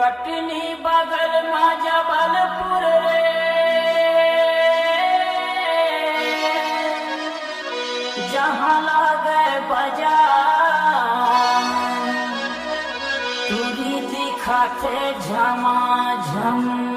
कटनी बगल में जबलपुर रे जहाँ लगे बाजार तुरी दिखाते झमाझम